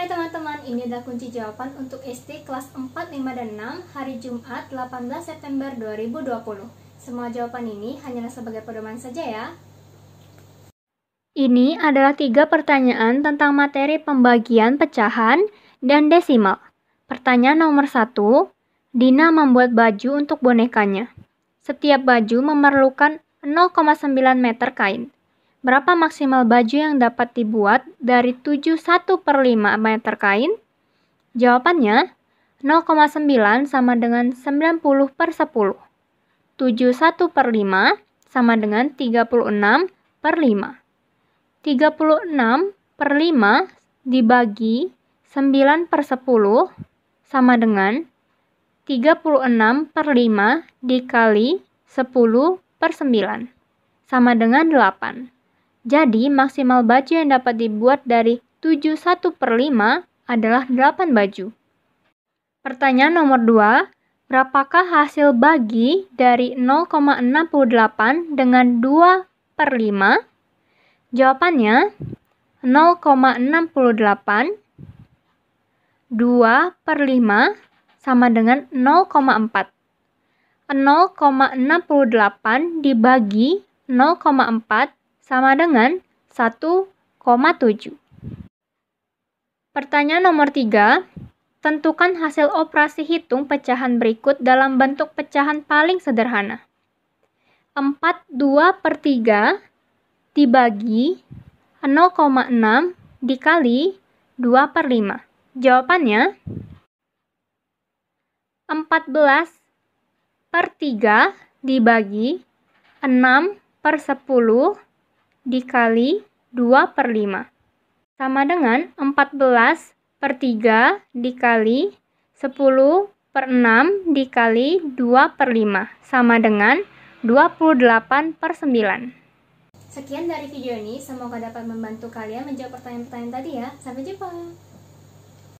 Hai teman-teman, ini adalah kunci jawaban untuk SD kelas 4, 5, dan 6 hari Jumat 18 September 2020. Semua jawaban ini hanyalah sebagai pedoman saja ya. Ini adalah tiga pertanyaan tentang materi pembagian pecahan dan desimal. Pertanyaan nomor satu, Dina membuat baju untuk bonekanya. Setiap baju memerlukan 0,9 meter kain. Berapa maksimal baju yang dapat dibuat dari 71 per 5 meter kain? Jawabannya, 0,9 sama dengan 90 per 10. 71 per 5 sama dengan 36 per 5. 36 per 5 dibagi 9 per 10 sama dengan 36 per 5 dikali 10 per 9 sama dengan 8. Jadi, maksimal baju yang dapat dibuat dari 71 per 5 adalah 8 baju. Pertanyaan nomor 2, berapakah hasil bagi dari 0,68 dengan 2 per 5? Jawabannya, 0,68 2 per 5 sama dengan 0,4. 0,68 dibagi 0,4 sama dengan 1,7. Pertanyaan nomor 3. Tentukan hasil operasi hitung pecahan berikut dalam bentuk pecahan paling sederhana. 4 2 per 3 dibagi 0,6 dikali 2 per 5. Jawabannya 14 per 3 dibagi 6 per 10 dikali 2 per 5. Sama dengan 14 per 3 dikali 10 per 6 dikali 2 per 5. Sama dengan 28 per 9. Sekian dari video ini, semoga dapat membantu kalian menjawab pertanyaan-pertanyaan tadi ya. Sampai jumpa!